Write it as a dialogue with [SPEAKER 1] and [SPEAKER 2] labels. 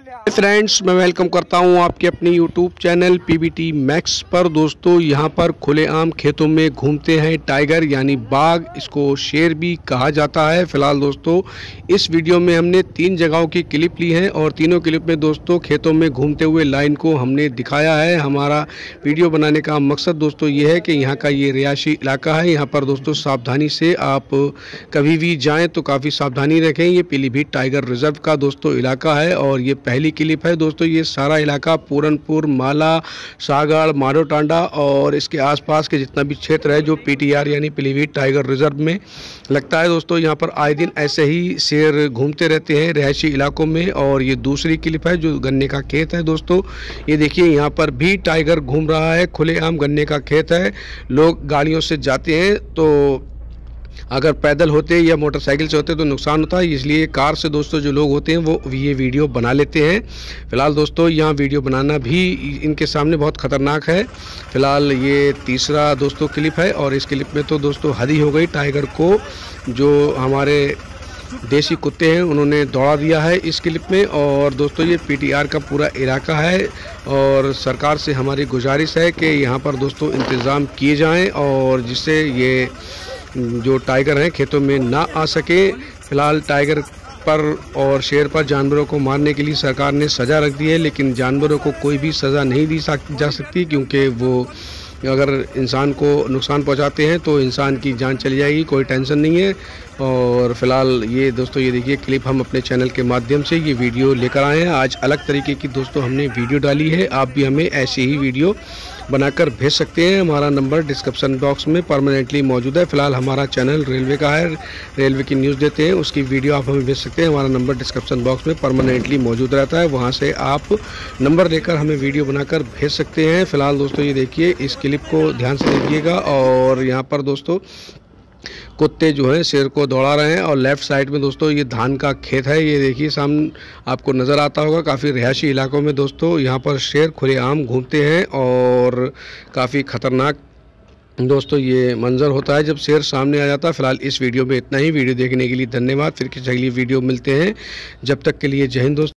[SPEAKER 1] Friends मैं welcome करता हूँ आपके अपने यूट्यूब चैनल पीबीटी मैक्स पर। दोस्तों, यहाँ पर खुलेआम खेतों में घूमते हैं टाइगर यानी बाघ। इसको शेर भी कहा जाता है। फ़िलहाल दोस्तों, इस वीडियो में हमने तीन जगहों की क्लिप ली है और तीनों क्लिप में दोस्तों, खेतों में घूमते हुए लाइन को हमने दिखाया है। हमारा वीडियो बनाने का मकसद दोस्तों ये है कि यहाँ का ये रिहायशी इलाका है। यहाँ पर दोस्तों, सावधानी से आप कभी भी जाएँ तो काफ़ी सावधानी रखें। ये पीलीभीत टाइगर रिज़र्व का दोस्तों इलाका है और ये पहली क्लिप है। दोस्तों, ये सारा इलाका पूरनपुर, माला, सागड़ मारो टांडा और इसके आसपास के जितना भी क्षेत्र है, जो पीटीआर यानी पीलीभीत टाइगर रिज़र्व में लगता है। दोस्तों, यहाँ पर आए दिन ऐसे ही शेर घूमते रहते हैं रिहायशी इलाकों में और ये दूसरी क्लिप है, जो गन्ने का खेत है। दोस्तों, ये देखिए, यहाँ पर भी टाइगर घूम रहा है, खुलेआम गन्ने का खेत है। लोग गाड़ियों से जाते हैं तो अगर पैदल होते या मोटरसाइकिल से होते तो नुकसान होता है इसलिए कार से दोस्तों जो लोग होते हैं, वो ये वीडियो बना लेते हैं। फ़िलहाल दोस्तों, यहाँ वीडियो बनाना भी इनके सामने बहुत ख़तरनाक है। फ़िलहाल ये तीसरा दोस्तों क्लिप है और इस क्लिप में तो दोस्तों हद ही गई टाइगर को, जो हमारे देसी कुत्ते हैं, उन्होंने दौड़ा दिया है इस क्लिप में। और दोस्तों, ये पीटीआर का पूरा इलाका है और सरकार से हमारी गुजारिश है कि यहाँ पर दोस्तों इंतज़ाम किए जाएँ और जिससे ये जो टाइगर हैं, खेतों में ना आ सके। फ़िलहाल टाइगर पर और शेर पर जानवरों को मारने के लिए सरकार ने सज़ा रख दी है, लेकिन जानवरों को कोई भी सज़ा नहीं दी जा सकती, क्योंकि वो अगर इंसान को नुकसान पहुंचाते हैं तो इंसान की जान चली जाएगी, कोई टेंशन नहीं है। और फ़िलहाल ये दोस्तों, ये देखिए, क्लिप हम अपने चैनल के माध्यम से ये वीडियो लेकर आए हैं। आज अलग तरीके की दोस्तों हमने वीडियो डाली है, आप भी हमें ऐसी ही वीडियो बनाकर भेज सकते हैं। हमारा नंबर डिस्क्रिप्शन बॉक्स में परमानेंटली मौजूद है। फ़िलहाल हमारा चैनल रेलवे का है। रेलवे की न्यूज़ देते हैं, उसकी वीडियो आप हमें भेज सकते हैं। हमारा नंबर डिस्क्रिप्शन बॉक्स में परमानेंटली मौजूद रहता है। वहाँ से आप नंबर लेकर हमें वीडियो बनाकर भेज सकते हैं। फ़िलहाल दोस्तों, ये देखिए, इस क्लिप को ध्यान से देखिएगा। और यहाँ पर दोस्तों कुत्ते जो हैं, शेर को दौड़ा रहे हैं और लेफ़्ट साइड में दोस्तों ये धान का खेत है। ये देखिए सामने आपको नज़र आता होगा, काफ़ी रिहायशी इलाकों में दोस्तों यहाँ पर शेर खुलेआम घूमते हैं और काफ़ी ख़तरनाक दोस्तों ये मंज़र होता है। जब शेर सामने आ जाता है, फ़िलहाल इस वीडियो में इतना ही। वीडियो देखने के लिए धन्यवाद। फिर किसी अगली वीडियो मिलते हैं। जब तक के लिए जय हिंद दोस्तों।